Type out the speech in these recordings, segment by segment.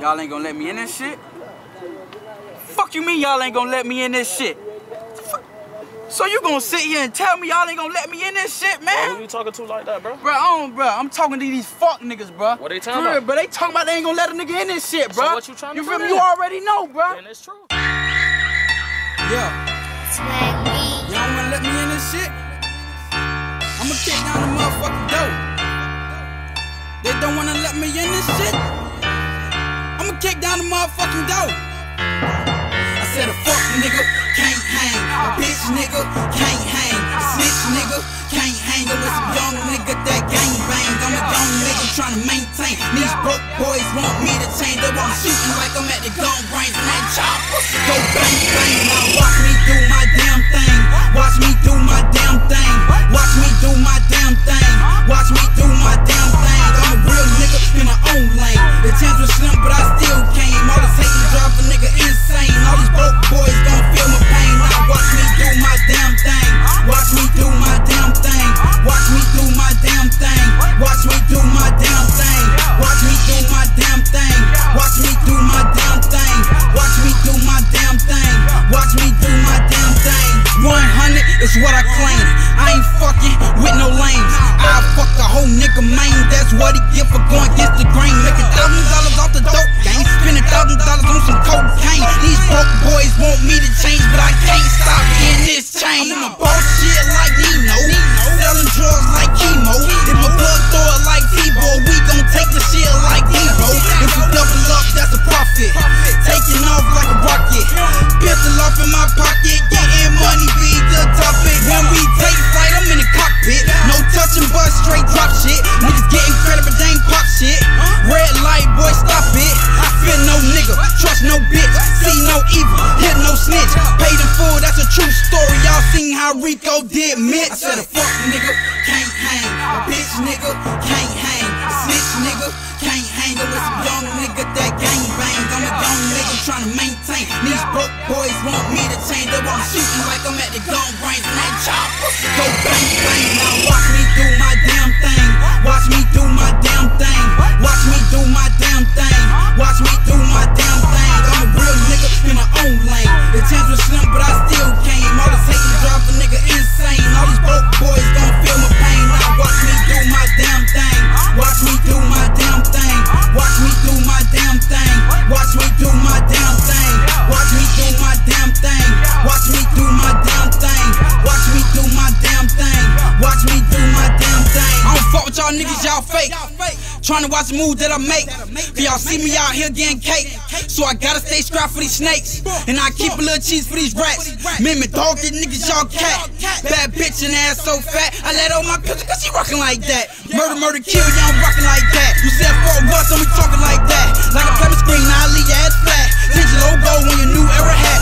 Y'all ain't gonna let me in this shit? Fuck you mean y'all ain't gonna let me in this shit? So you gonna sit here and tell me y'all ain't gonna let me in this shit, man? Bro, who you talking to like that, bro? Bro, I don't, bro. I'm talking to these fuck niggas, bro. What they talking real, about? Bro, they talking about they ain't gonna let a nigga in this shit, bro. So what you trying to You do feel me? You already know, bro. And it's true. Yeah. Y'all wanna let me in this shit? I'ma kick down the motherfucking door. They don't wanna let me in this shit? Kick down the motherfucking door. I said a fuck nigga can't hang. A bitch nigga can't hang. A snitch nigga can't hang. With some young nigga that gang bang. I'm a young nigga trying to maintain. These broke boys want me to change. They want shooting like I'm at the gun range. That chopper go bang bang. 100 is what I claim. I ain't fucking with no lames. I fuck a whole nigga main. That's what he get for going against the grain. Make a thousand dollars off the dope game. Spend a thousand dollars on some cocaine. These broke boys want me to change, but I can't stop in this chain. I'm a boss shit like Nino. Selling drugs like chemo. If my blood throw it like T-Boy, we gon' take the shit like Debo. If we double up, that's a profit. Taking off like a rocket. Pistol off in my pocket. Getting money be straight drop shit. Niggas getting credit, but they ain't pop shit. Red light, boy, stop it. I Fear no nigga, trust no bitch. See no evil, hit no snitch. Paid in full, that's a true story. Y'all seen how Rico did Mitch. I said a fuck nigga can't hang. A bitch nigga can't hang. A snitch nigga can't hang. With some young nigga that gang bang. I'm a young nigga trying to maintain. These broke boys want me to change. They want shooting like I'm at the gun range. And that chopper go bang bang. Now Trying to watch the moves that I make. Cause y'all see me out here getting cake. So I gotta stay strapped for these snakes. And I keep a little cheese for these rats. My dog, these niggas, y'all cat. Bad bitch and ass so fat. I let all my pictures cause she rockin' like that. Murder, murder, kill, y'all rockin' like that. You said for a bus, and we talking like that. Like a pepper screen, now I leave your ass flat. Your logo when your new era hat.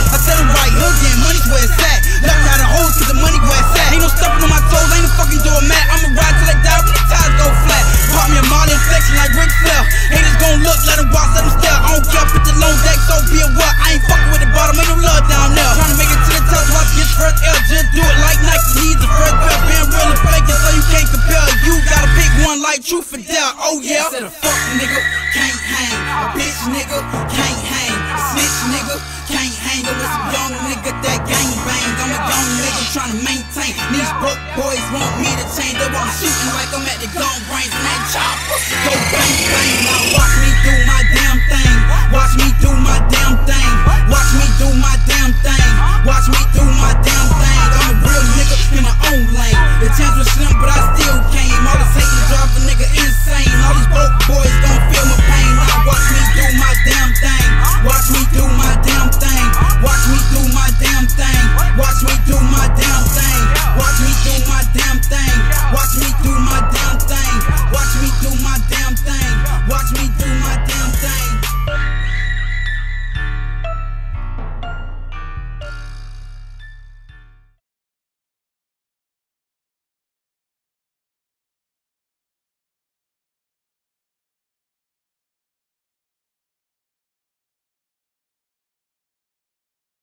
Inflection like Ric Flair. Haters gon' look, let them watch, let them stare. I don't care, put the loan deck, so be it what. I ain't fucking with the bottom, ain't no love down there. Trying to make it to the top, watch get first L. Just do it like Nike needs the first bell. Being real and faking, so you can't compare. You gotta pick one like truth or dare. Oh yeah. Said a fuck nigga can't hang. A bitch nigga can't hang. A snitch nigga can't hang. With some young nigga that gang bang. I'm a young nigga trying to maintain. These broke boys want me to change. They want shooting like